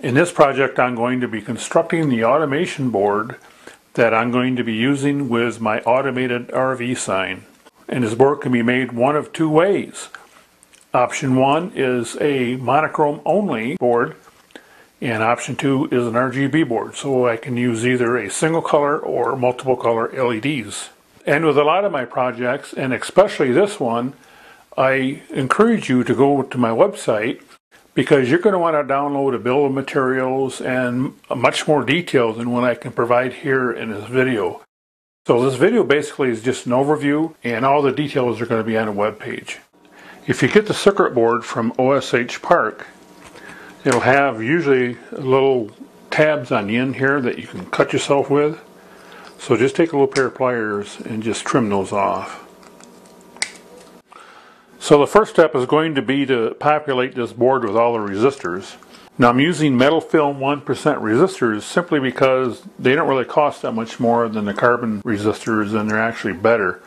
In this project I'm going to be constructing the automation board that I'm going to be using with my automated RV sign. And this board can be made one of two ways. Option one is a monochrome only board and option two is an RGB board so I can use either a single color or multiple color LEDs. And with a lot of my projects and especially this one I encourage you to go to my website because you're going to want to download a bill of materials and much more detail than what I can provide here in this video. So this video basically is just an overview and all the details are going to be on a web page. If you get the circuit board from OSH Park, it'll have usually little tabs on the end here that you can cut yourself with. So just take a little pair of pliers and just trim those off. So the first step is going to be to populate this board with all the resistors. Now I'm using metal film 1% resistors simply because they don't really cost that much more than the carbon resistors and they're actually better.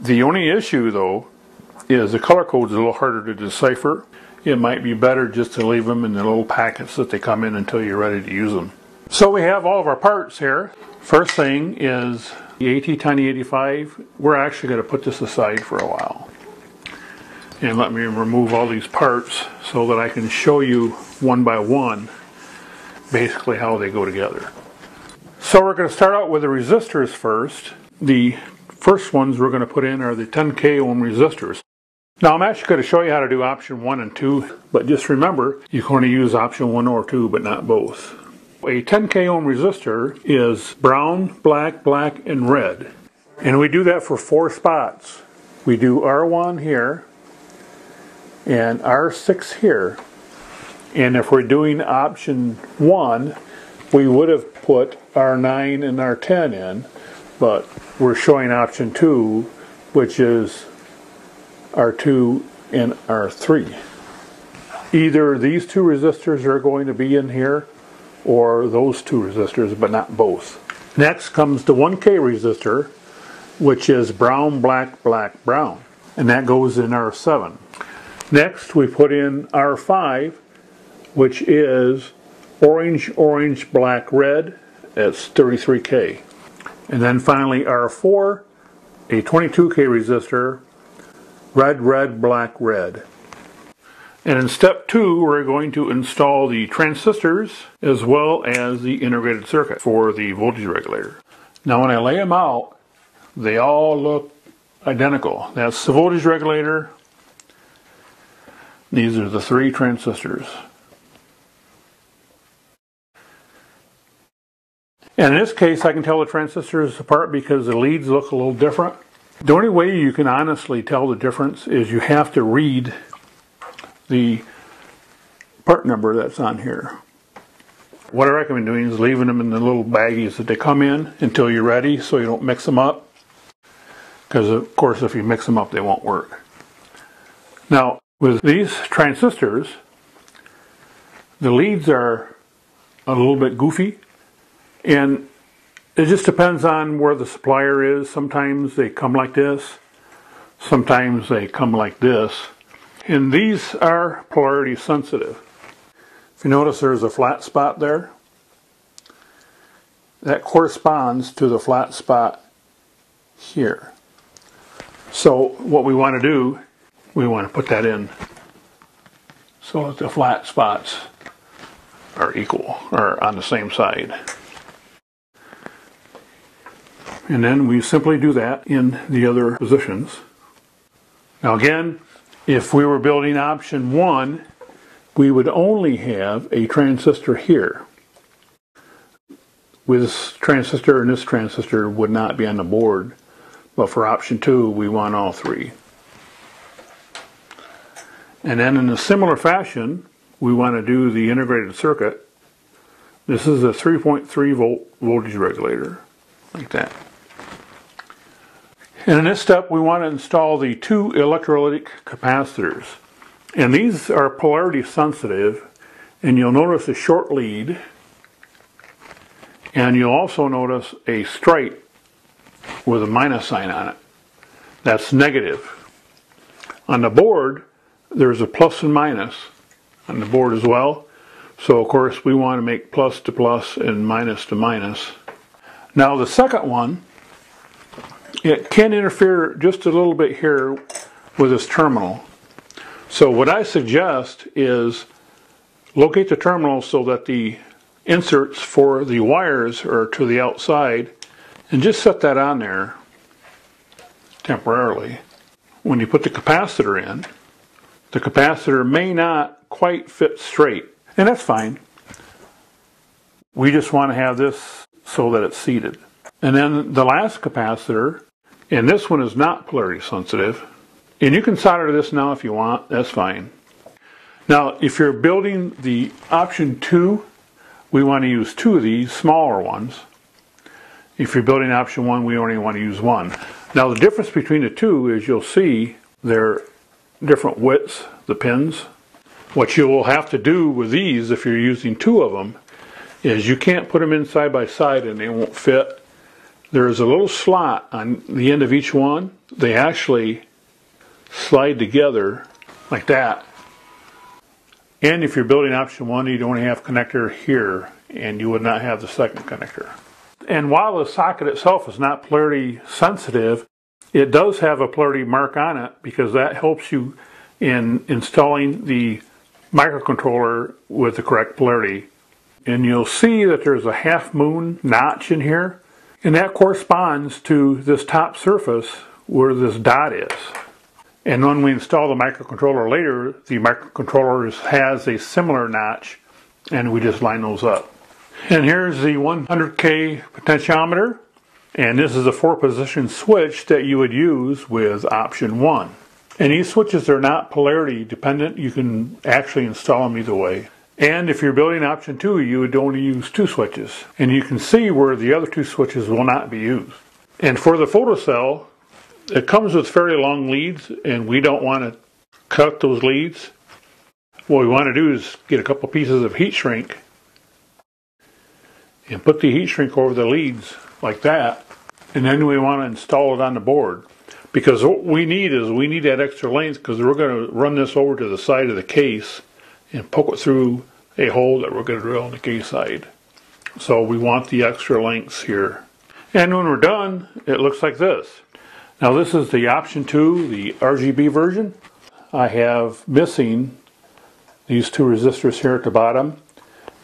The only issue though is the color code is a little harder to decipher. It might be better just to leave them in the little packets that they come in until you're ready to use them. So we have all of our parts here. First thing is the ATtiny 85. We're actually going to put this aside for a while and let me remove all these parts so that I can show you one by one basically how they go together. So we're going to start out with the resistors first. The first ones we're going to put in are the 10k ohm resistors. Now I'm actually going to show you how to do option 1 and 2, but just remember you can only use option 1 or 2 but not both. A 10k ohm resistor is brown, black, black, and red. And we do that for four spots. We do R1 here, and R6 here. And if we're doing option 1, we would have put R9 and R10 in, but we're showing option 2, which is R2 and R3. Either these two resistors are going to be in here, or those two resistors, but not both. Next comes the 1K resistor, which is brown, black, black, brown. And that goes in R7. Next, we put in R5, which is orange, orange, black, red. That's 33K. And then finally R4, a 22K resistor, red, red, black, red. And in step two, we're going to install the transistors as well as the integrated circuit for the voltage regulator. Now when I lay them out, they all look identical. That's the voltage regulator, these are the three transistors. And in this case, I can tell the transistors apart because the leads look a little different. The only way you can honestly tell the difference is you have to read the part number that's on here. What I recommend doing is leaving them in the little baggies that they come in until you're ready so you don't mix them up. Because of course if you mix them up they won't work. Now with these transistors, the leads are a little bit goofy and it just depends on where the supplier is. Sometimes they come like this, sometimes they come like this. And these are polarity sensitive. If you notice there's a flat spot there, that corresponds to the flat spot here. So what we want to do we want to put that in so that the flat spots are equal or on the same side. And then we simply do that in the other positions. Now again, if we were building option one, we would only have a transistor here. With this transistor and this transistor would not be on the board, but for option two, we want all three. And then in a similar fashion, we want to do the integrated circuit. This is a 3.3 volt voltage regulator, like that. And in this step, we want to install the two electrolytic capacitors. And these are polarity sensitive, and you'll notice a short lead, and you'll also notice a stripe with a minus sign on it. That's negative. On the board, there's a plus and minus on the board as well. So of course we want to make plus to plus and minus to minus. Now the second one, it can interfere just a little bit here with this terminal. So what I suggest is locate the terminal so that the inserts for the wires are to the outside and just set that on there temporarily. When you put the capacitor in, the capacitor may not quite fit straight, and that's fine. We just want to have this so that it's seated. And then the last capacitor, and this one is not polarity sensitive, and you can solder this now if you want, that's fine. Now, if you're building the option 2, we want to use two of these smaller ones. If you're building option 1, we only want to use one. Now, the difference between the two is you'll see they're different widths, the pins. What you will have to do with these, if you're using two of them, is you can't put them in side by side and they won't fit. There's a little slot on the end of each one. They actually slide together like that. And if you're building option one, you'd only have connector here and you would not have the second connector. And while the socket itself is not polarity sensitive, it does have a polarity mark on it because that helps you in installing the microcontroller with the correct polarity. And you'll see that there's a half moon notch in here, and that corresponds to this top surface where this dot is. And when we install the microcontroller later, the microcontroller has a similar notch, and we just line those up. And here's the 100K potentiometer, and this is a four position switch that you would use with option one. And these switches are not polarity dependent. You can actually install them either way. And if you're building option two, you would only use two switches. And you can see where the other two switches will not be used. And for the photocell, it comes with fairly long leads and we don't want to cut those leads. What we want to do is get a couple pieces of heat shrink and put the heat shrink over the leads like that. And then we want to install it on the board. Because what we need is we need that extra length because we're going to run this over to the side of the case and poke it through a hole that we're going to drill in the case side. So we want the extra lengths here. And when we're done, it looks like this. Now this is the option 2, the RGB version. I have missing these two resistors here at the bottom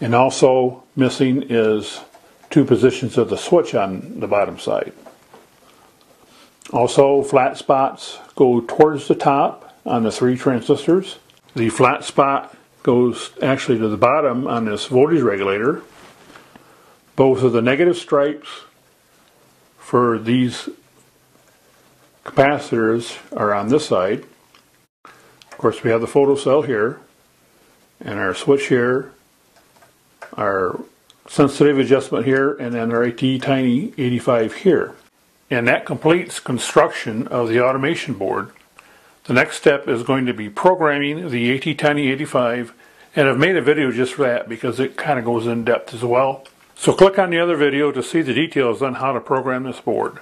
and also missing is two positions of the switch on the bottom side. Also, flat spots go towards the top on the three transistors. The flat spot goes actually to the bottom on this voltage regulator. Both of the negative stripes for these capacitors are on this side. Of course, we have the photocell here, and our switch here, our sensitive adjustment here, and then our ATtiny 85 here. And that completes construction of the automation board. The next step is going to be programming the ATtiny 85, and I've made a video just for that because it kind of goes in depth as well. So click on the other video to see the details on how to program this board.